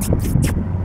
ちょっと。